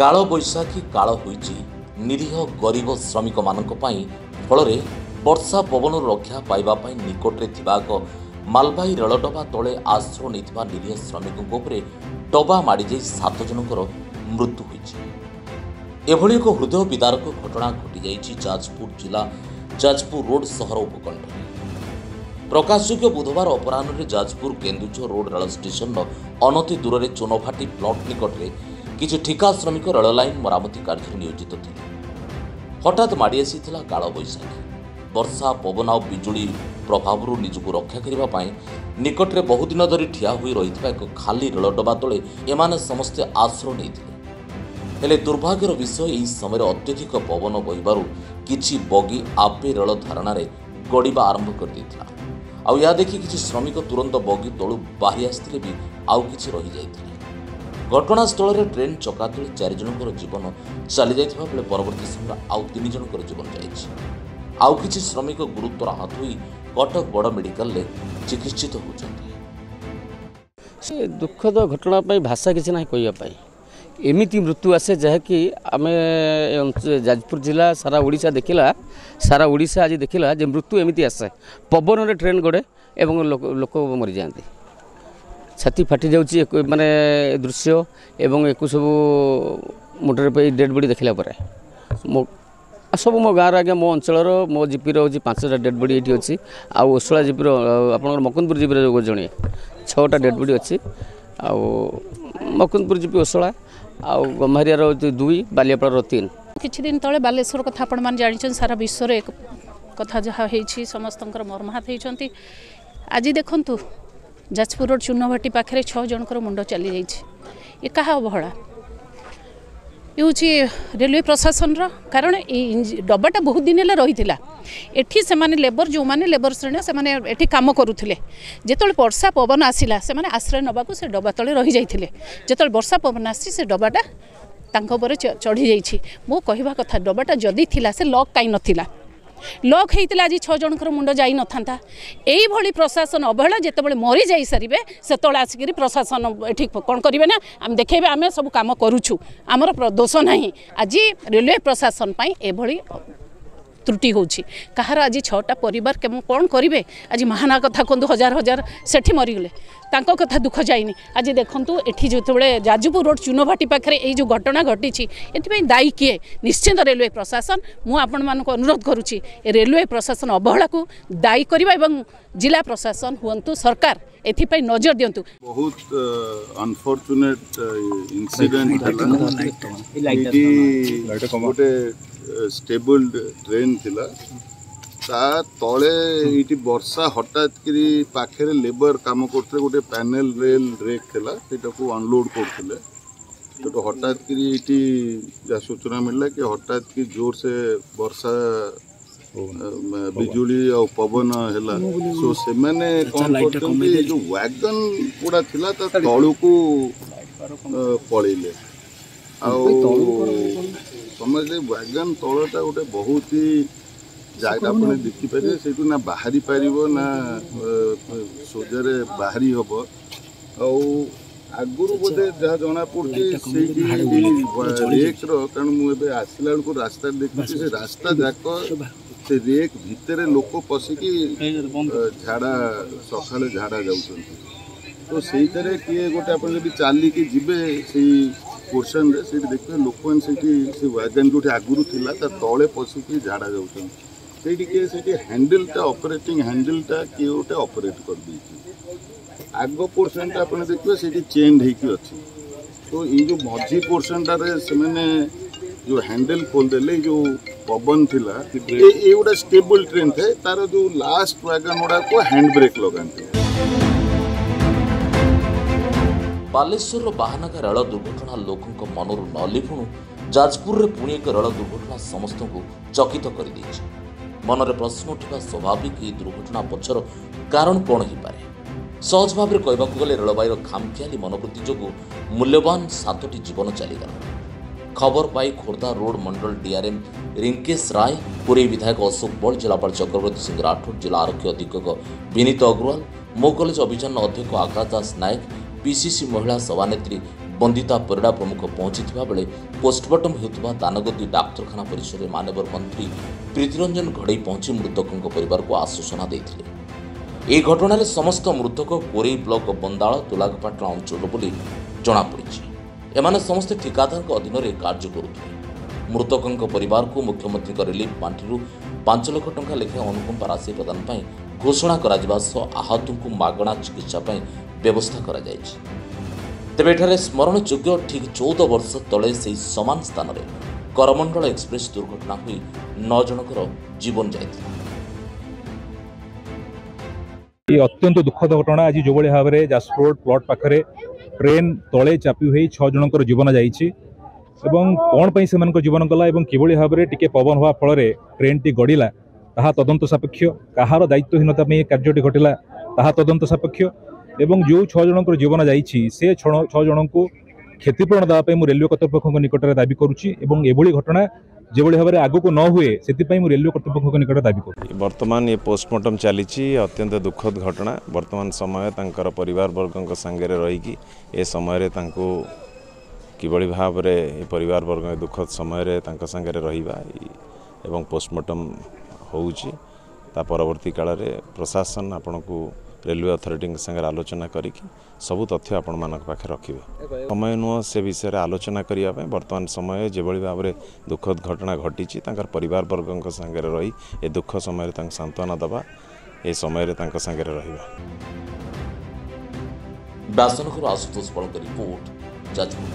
କାଳବୈଶାଖୀ କାଳ ହୋଇଛି। ନିରୀହ ଗରିବ ଶ୍ରମିକମାନଙ୍କ ପାଇଁ ଫଳରେ ବର୍ଷା ପବନରୁ ରକ୍ଷା ପାଇବା ପାଇଁ ନିକଟରେ ଥିବା ଏକ ମାଲବାହୀ ରେଳଡବା ତଳେ ଆଶ୍ରୟ ନେଇଥିବା ନିରୀହ ଶ୍ରମିକଙ୍କ ଉପରେ ଡବା ମାଡ଼ିଯାଇ ସାତ ଜଣଙ୍କର ମୃତ୍ୟୁ ହୋଇଛି। ଏଭଳି ଏକ ହୃଦୟ ବିଦାରକ ଘଟଣା ଘଟିଯାଇଛି ଯାଜପୁର ଜିଲ୍ଲା ଯାଜପୁର ରୋଡ୍ ସହର ଉପକଣ୍ଠରେ। ପ୍ରକାଶଯୋଗ୍ୟ ବୁଧବାର ଅପରାହ୍ନରେ ଯାଜପୁର କେନ୍ଦୁଝର ରୋଡ୍ ରେଳ ଷ୍ଟେସନର ଅନତି ଦୂରରେ ଚୁନଭାଟି ପ୍ଲଟ ନିକଟରେ କିଛି ଠିକା ଶ୍ରମିକ ରେଳ ଲାଇନ୍ ମରାମତି କାର୍ଯ୍ୟରେ ନିୟୋଜିତ ଥିଲେ। ହଠାତ୍ ମାଡ଼ି ଆସିଥିଲା କାଳବୈଶାଖୀ। ବର୍ଷା ପବନ ଆଉ ବିଜୁଳି ପ୍ରଭାବରୁ ନିଜକୁ ରକ୍ଷା କରିବା ପାଇଁ ନିକଟରେ ବହୁଦିନ ଧରି ଠିଆ ହୋଇ ରହିଥିବା ଏକ ଖାଲି ରେଳ ଡବା ତଳେ ଏମାନେ ସମସ୍ତେ ଆଶ୍ରୟ ନେଇଥିଲେ। ହେଲେ ଦୁର୍ଭାଗ୍ୟର ବିଷୟ ଏହି ସମୟରେ ଅତ୍ୟଧିକ ପବନ ବହିବାରୁ କିଛି ବଗି ଆପେ ରେଳ ଧାରଣାରେ ଗଡ଼ିବା ଆରମ୍ଭ କରିଦେଇଥିଲା। ଆଉ ଏହା ଦେଖି କିଛି ଶ୍ରମିକ ତୁରନ୍ତ ବଗି ତଳୁ ବାହାରି ଆସିଥିଲେ ବି ଆଉ କିଛି ରହିଯାଇଥିଲେ। ଘଟଣାସ୍ଥଳରେ ଟ୍ରେନ୍ ଚକାତୁଳି ଚାରି ଜଣଙ୍କର ଜୀବନ ଚାଲିଯାଇଥିବା ବେଳେ ପରବର୍ତ୍ତୀ ସମୟରେ ଆଉ ତିନି ଜଣଙ୍କର ଜୀବନ ଯାଇଛି। ଆଉ କିଛି ଶ୍ରମିକ ଗୁରୁତର ଆହତ ହୋଇ କଟକ ବଡ଼ ମେଡିକାଲରେ ଚିକିତ୍ସିତ ହେଉଛନ୍ତି। ସେ ଦୁଃଖଦ ଘଟଣା ପାଇଁ ଭାଷା କିଛି ନାହିଁ କହିବା ପାଇଁ। ଏମିତି ମୃତ୍ୟୁ ଆସେ ଯାହାକି ଆମେ ଏ ଅଞ୍ଚ- ଯାଜପୁର ଜିଲ୍ଲା ସାରା ଓଡ଼ିଶା ଦେଖିଲା ସାରା ଓଡ଼ିଶା ଆଜି ଦେଖିଲା ଯେ ମୃତ୍ୟୁ ଏମିତି ଆସେ ପବନରେ ଟ୍ରେନ୍ ଗଡ଼େ ଏବଂ ଲୋକ ଲୋକ ମରିଯାଆନ୍ତି ଛାତି ଫାଟି ଯାଉଛି ଏକୁ- ମାନେ ଏ ଦୃଶ୍ୟ ଏବଂ ଏକୁ ସବୁ ମୁଣ୍ଡରେ ପାଇ ଡେଡ୍ ବଡ଼ି ଦେଖିଲା ପରେ ମୋ ଆଉ ସବୁ ମୋ ଗାଁର ଆଜ୍ଞା ମୋ ଅଞ୍ଚଳର ମୋ ଜିପିର ହେଉଛି ପାଞ୍ଚଟା ଡେଡ୍ ବଡ଼ି ଏଇଠି ଅଛି। ଆଉ ଓସଳା ଜିପିର ଆଉ ଆପଣଙ୍କର ମକୁନ୍ଦପୁର ଜିପିର ଯେଉଁ ଜଣେ ଛଅଟା ଡେଡ୍ ବଡ଼ି ଅଛି। ଆଉ ମକୁନ୍ଦପୁର ଜିପି ଓସଳା ଆଉ ଗମ୍ଭାରିଆର ଦୁଇ ବାଲିଆପାଳର ତିନି। କିଛି ଦିନ ତଳେ ବାଲେଶ୍ୱର କଥା ଆପଣମାନେ ଜାଣିଛନ୍ତି ସାରା ବିଶ୍ୱରେ କଥା ଯାହା ହେଇଛି ସମସ୍ତଙ୍କର ମର୍ମାହତ ହେଇଛନ୍ତି। ଆଜି ଦେଖନ୍ତୁ ଯାଜପୁର ରୋଡ଼ ଚୂନଭାଟି ପାଖରେ ଛଅ ଜଣଙ୍କର ମୁଣ୍ଡ ଚାଲିଯାଇଛି। ଏ କାହା ଅବହେଳା? ହେଉଛି ରେଲୱେ ପ୍ରଶାସନର କାରଣ ଏଇ ଡବାଟା ବହୁତ ଦିନ ହେଲା ରହିଥିଲା। ଏଠି ସେମାନେ ଲେବର ଯେଉଁମାନେ ଲେବର ଶ୍ରେଣୀ ସେମାନେ ଏଠି କାମ କରୁଥିଲେ। ଯେତେବେଳେ ବର୍ଷା ପବନ ଆସିଲା ସେମାନେ ଆଶ୍ରୟ ନେବାକୁ ସେ ଡବା ତଳେ ରହିଯାଇଥିଲେ। ଯେତେବେଳେ ବର୍ଷା ପବନ ଆସିଛି ସେ ଡବାଟା ତାଙ୍କ ଉପରେ ଚଢ଼ିଯାଇଛି। ମୁଁ କହିବା କଥା ଡବାଟା ଯଦି ଥିଲା ସେ ଲକ୍ କାହିଁ ନଥିଲା? ଲକ୍ ହେଇଥିଲା ଆଜି ଛଅ ଜଣଙ୍କର ମୁଣ୍ଡ ଯାଇନଥାନ୍ତା ଏଇଭଳି ପ୍ରଶାସନ ଅବହେଳା ଯେତେବେଳେ ମରିଯାଇ ସାରିବେ ସେତେବେଳେ ଆସିକିରି ପ୍ରଶାସନ ଏଠି କ'ଣ କରିବେ ନା ଆମେ ଦେଖେଇବେ ଆମେ ସବୁ କାମ କରୁଛୁ ଆମର ପ୍ର- ଦୋଷ ନାହିଁ ଆଜି ରେଲୱେ ପ୍ରଶାସନ ପାଇଁ ଏଭଳି ত্রুটি হচ্ছে কাহার আজ ছটা পরিবার কেমন কম করবে আজ মাহানা কথা কুহতু হাজার হাজার সেটি মরিগলে তাঁক কথা দুঃখ যায়নি আজ দেখুন এটি যেতবে যাজপুর রোড চুনভাটি পাখে এই যে ঘটনা ঘটিছি এপাই দায়ী কি নিশ্চিত রেলওয়ে প্রশাসন মু আপন মানুষ অনুরোধ করুছি রেলওয়ে প্রশাসন অবহেলা দায়ী করা এবং জেলা প্রশাসন হুম সরকার ଏଥିପାଇଁ ନଜର ଦିଅନ୍ତୁ ବହୁତ ଅନଫର୍ଚୁନେଟ୍ ଇନସିଡେଣ୍ଟ ହେଲା ଏଇଠି ଗୋଟେ ଷ୍ଟେବୁଲ୍ଡ ଟ୍ରେନ୍ ଥିଲା। ତା ତଳେ ଏଇଠି ବର୍ଷା ହଠାତ୍ କିରି ପାଖରେ ଲେବର କାମ କରୁଥିଲେ ଗୋଟେ ପ୍ୟାନେଲ ରେଲ୍ ରେକ୍ ଥିଲା ସେଇଟାକୁ ଅନଲୋଡ୍ କରୁଥିଲେ। ସେଠୁ ହଠାତ୍ କିରି ଏଇଠି ଯାହା ସୂଚନା ମିଳିଲା କି ହଠାତ୍ କି ଜୋରସେ ବର୍ଷା ଅ, ବିଜୁଳି ଆଉ ପବନ ହେଲା। ସୋ ସେମାନେ କଣ କରୁଛନ୍ତି ଏଇ ଯୋଉ ୱାଗନ ଗୁଡା ଥିଲା ତା ତଳକୁ ଅ, ପଳେଇଲେ। ଆଉ ସମସ୍ତେ ୱାଗନ ତଳଟା ଗୋଟେ ବହୁତ ହି ଜାଗା ଆପଣ ଦେଖିପାରିବେ ସେଇଠୁ ନା ବାହାରି ପାରିବ ନା ଅ, ସୋଜାରେ ବାହାରି ହବ। ଆଉ ଆଗରୁ ବୋଧେ ଯାହା ଜଣା ପଡୁଛି ସେଇଠି ରେକ୍ର କାରଣ ମୁଁ ଏବେ ଆସିଲା ବେଳକୁ ରାସ୍ତାରେ ଦେଖୁଛି ସେ ରାସ୍ତା ଯାକ ସେ ରେକ୍ ଭିତରେ ଲୋକ ପଶିକି ଅ, ଝାଡ଼ା ସକାଳେ ଝାଡ଼ା ଯାଉଛନ୍ତି। ତ ସେଇଥିରେ କିଏ ଗୋଟେ ଆପଣ ଯଦି ଚାଲିକି ଯିବେ ସେଇ ପୋର୍ସନରେ ସେଇଠି ଦେଖିବେ ଲୋକମାନେ ସେଇଠି ସେ ୱାଗନ୍ ଯୋଉଠି ଆଗରୁ ଥିଲା ତା ତଳେ ପଶିକି ଝାଡ଼ା ଯାଉଛନ୍ତି। ସେଇଠି କିଏ ସେଇଠି ହ୍ୟାଣ୍ଡେଲଟା ଅପରେଟିଂ ହ୍ୟାଣ୍ଡେଲଟା କିଏ ଗୋଟେ ଅପରେଟ୍ କରିଦେଇଛି। ଆଗ ପୋର୍ସନଟା ଆପଣ ଦେଖିବେ ସେଇଠି ଚେଞ୍ଜ ହେଇକି ଅଛି। ତ ଏଇ ଯୋଉ ମଝି ପୋର୍ସନଟାରେ ସେମାନେ ଯୋଉ ହ୍ୟାଣ୍ଡେଲ ଖୋଲିଦେଲେ ଏଇ ଯୋଉ ପବନ ଥିଲା ଏ- ଏଇଗୁଡ଼ା ଷ୍ଟେବୁଲ ଟ୍ରେନ୍ ଥାଏ ତାର ଯୋଉ ଲାଷ୍ଟ ୱାଗନ୍ ଗୁଡ଼ାକୁ ହ୍ୟାଣ୍ଡ ବ୍ରେକ୍ ଲଗାନ୍ତି। ବାଲେଶ୍ୱରର ବାହାନଗା ରେଳ ଦୁର୍ଘଟଣା ଲୋକଙ୍କ ମନରୁ ନ ଲିଭୁଣୁ ଯାଜପୁରରେ ପୁଣି ଏକ ରେଳ ଦୁର୍ଘଟଣା ସମସ୍ତଙ୍କୁ ଚକିତ କରିଦେଇଛି। ମନରେ ପ୍ରଶ୍ନ ଉଠିବା ସ୍ୱାଭାବିକ ଏହି ଦୁର୍ଘଟଣା ପଛର କାରଣ କ'ଣ ହେଇପାରେ? ସହଜ ଭାବରେ କହିବାକୁ ଗଲେ ରେଳବାଇର ଖାମଖିଆଲି ମନୋବୃତ୍ତି ଯୋଗୁଁ ମୂଲ୍ୟବାନ ସାତଟି ଜୀବନ ଚାଲିଗଲା। ଖବର ପାଇ ଖୋର୍ଦ୍ଧା ରୋଡ୍ ମଣ୍ଡଳ ଡିଆର୍ଏମ୍ ରିଙ୍କେଶ ରାୟ ପୁରୀ ବିଧାୟକ ଅଶୋକ ବଳ ଜିଲ୍ଲାପାଳ ଚକ୍ରବର୍ତ୍ତୀ ସିଂ ରାଠୋର ଜିଲ୍ଲା ଆରକ୍ଷୀ ଅଧୀକ୍ଷକ ବିନୀତ ଅଗ୍ରୱାଲ ମୋ କଲେଜ ଅଭିଯାନ ଅଧ୍ୟକ୍ଷ ଆକାଶ ଦାସ ନାୟକ ପିସିସି ମହିଳା ସଭାନେତ୍ରୀ ବନ୍ଦିତା ପରିଡ଼ା ପ୍ରମୁଖ ପହଞ୍ଚିଥିବା ବେଳେ ପୋଷ୍ଟମର୍ଟମ୍ ହେଉଥିବା ଦାନଗଦି ଡାକ୍ତରଖାନା ପରିସରରେ ମାନ୍ୟବର ମନ୍ତ୍ରୀ ପ୍ରୀତିରଞ୍ଜନ ଘଡ଼େଇ ପହଞ୍ଚି ମୃତକଙ୍କ ପରିବାରକୁ ଆଶ୍ୱାସନା ଦେଇଥିଲେ ଏହି ଘଟଣାରେ ସମସ୍ତ ମୃତକ କୋରେଇ ବ୍ଲକ ବନ୍ଦାଳ ତୁଲାଗପାଟଣା ଅଞ୍ଚଳର ବୋଲି ଜଣାପଡ଼ିଛି ଏମାନେ ସମସ୍ତେ ଠିକାଦାରଙ୍କ ଅଧୀନରେ କାର୍ଯ୍ୟ କରୁଥିଲେ। ମୃତକଙ୍କ ପରିବାରକୁ ମୁଖ୍ୟମନ୍ତ୍ରୀଙ୍କ ରିଲିଫ୍ ପାଣ୍ଠିରୁ ପାଞ୍ଚ ଲକ୍ଷ ଟଙ୍କା ଲେଖାଏଁ ଅନୁକମ୍ପା ରାଶି ପ୍ରଦାନ ପାଇଁ ଘୋଷଣା କରାଯିବା ସହ ଆହତଙ୍କୁ ମାଗଣା ଚିକିତ୍ସା ପାଇଁ ବ୍ୟବସ୍ଥା କରାଯାଇଛି। ତେବେ ଏଠାରେ ସ୍ମରଣଯୋଗ୍ୟ ଠିକ୍ ଚଉଦ ବର୍ଷ ତଳେ ସେହି ସମାନ ସ୍ଥାନରେ କରମଣ୍ଡଳ ଏକ୍ସପ୍ରେସ୍ ଦୁର୍ଘଟଣା ହୋଇ ନଅ ଜଣଙ୍କର ଜୀବନ ଯାଇଥିଲା। ଗୋଟିଏ ଅତ୍ୟନ୍ତ ଦୁଃଖଦ ଘଟଣା ଆଜି ଯେଉଁଭଳି ଭାବରେ ଯାଜପୁର ରୋଡ଼ ପ୍ଲଟ୍ ପାଖରେ ଟ୍ରେନ୍ ତଳେ ଚାପି ହୋଇ ଛଅ ଜଣଙ୍କର ଜୀବନ ଯାଇଛି ଏବଂ କ'ଣ ପାଇଁ ସେମାନଙ୍କ ଜୀବନ ଗଲା ଏବଂ କିଭଳି ଭାବରେ ଟିକେ ପବନ ହେବା ଫଳରେ ଟ୍ରେନ୍ଟି ଗଡ଼ିଲା ତାହା ତଦନ୍ତ ସାପେକ୍ଷ। କାହାର ଦାୟିତ୍ୱହୀନତା ପାଇଁ ଏ କାର୍ଯ୍ୟଟି ଘଟିଲା ତାହା ତଦନ୍ତ ସାପେକ୍ଷ। ଏବଂ ଯେଉଁ ଛଅ ଜଣଙ୍କର ଜୀବନ ଯାଇଛି ସେ ଛଅ ଜଣଙ୍କୁ କ୍ଷତିପୂରଣ ଦେବା ପାଇଁ ମୁଁ ରେଲୱେ କର୍ତ୍ତୃପକ୍ଷଙ୍କ ନିକଟରେ ଦାବି କରୁଛି ଏବଂ ଏଭଳି ଘଟଣା ଯେଭଳି ଭାବରେ ଆଗକୁ ନ ହୁଏ ସେଥିପାଇଁ ମୁଁ ରେଲୱେ କର୍ତ୍ତୃପକ୍ଷଙ୍କ ନିକଟରେ ଦାବି କରୁଛି ବର୍ତ୍ତମାନ ଏ ପୋଷ୍ଟମର୍ଟମ୍ ଚାଲିଛି ଅତ୍ୟନ୍ତ ଦୁଃଖଦ ଘଟଣା ବର୍ତ୍ତମାନ ସମୟ ତାଙ୍କର ପରିବାରବର୍ଗଙ୍କ ସାଙ୍ଗରେ ରହିକି ଏ ସମୟରେ ତାଙ୍କୁ କିଭଳି ଭାବରେ ଏ ପରିବାରବର୍ଗ ଏ ଦୁଃଖଦ ସମୟରେ ତାଙ୍କ ସାଙ୍ଗରେ ରହିବା ଏବଂ ପୋଷ୍ଟମର୍ଟମ୍ ହେଉଛି ତା ପରବର୍ତ୍ତୀ କାଳରେ ପ୍ରଶାସନ ଆପଣଙ୍କୁ ରେଲୱେ ଅଥରିଟିଙ୍କ ସାଙ୍ଗରେ ଆଲୋଚନା କରିକି ସବୁ ତଥ୍ୟ ଆପଣମାନଙ୍କ ପାଖରେ ରଖିବେ। ସମୟ ନୁହଁ ସେ ବିଷୟରେ ଆଲୋଚନା କରିବା ପାଇଁ। ବର୍ତ୍ତମାନ ସମୟ ଯେଭଳି ଭାବରେ ଦୁଃଖଦ ଘଟଣା ଘଟିଛି ତାଙ୍କର ପରିବାରବର୍ଗଙ୍କ ସାଙ୍ଗରେ ରହି ଏ ଦୁଃଖ ସମୟରେ ତାଙ୍କୁ ସାନ୍ତ୍ୱନା ଦେବା ଏ ସମୟରେ ତାଙ୍କ ସାଙ୍ଗରେ ରହିବା। ବ୍ୟାସନଗର ଆଶୁତୋଷ ରିପୋର୍ଟ ଯାଜପୁର